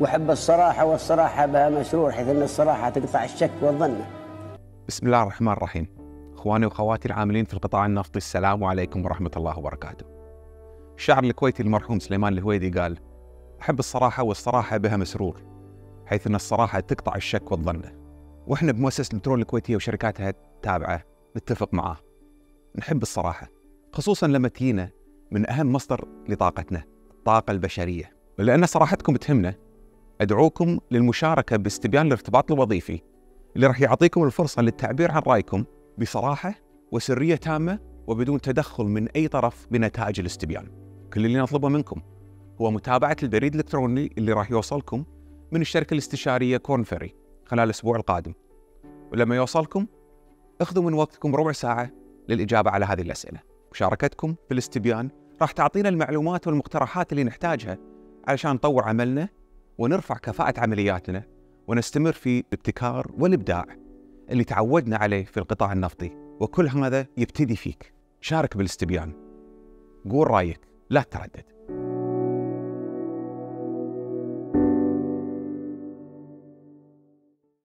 وحب الصراحة والصراحة بها مسرور حيث أن الصراحة تقطع الشك والظن بسم الله الرحمن الرحيم إخواني واخواتي العاملين في القطاع النفطي السلام عليكم ورحمة الله وبركاته. الشاعر الكويتي المرحوم سليمان الهويدي قال: أحب الصراحة والصراحة بها مسرور حيث أن الصراحة تقطع الشك والظن. وإحنا بمؤسسة البترول الكويتية وشركاتها التابعة نتفق معاه. نحب الصراحة خصوصا لما تجينا من أهم مصدر لطاقتنا الطاقة البشرية. ولان صراحتكم تهمنا أدعوكم للمشاركة باستبيان الارتباط الوظيفي اللي راح يعطيكم الفرصة للتعبير عن رأيكم بصراحة وسرية تامة وبدون تدخل من أي طرف بنتائج الاستبيان. كل اللي نطلبه منكم هو متابعة البريد الإلكتروني اللي راح يوصلكم من الشركة الاستشارية كورنفري خلال الأسبوع القادم. ولما يوصلكم أخذوا من وقتكم ربع ساعة للإجابة على هذه الأسئلة. مشاركتكم في الاستبيان راح تعطينا المعلومات والمقترحات اللي نحتاجها علشان نطور عملنا ونرفع كفاءة عملياتنا ونستمر في الابتكار والإبداع اللي تعودنا عليه في القطاع النفطي. وكل هذا يبتدي فيك. شارك بالاستبيان. قول رأيك. لا تتردد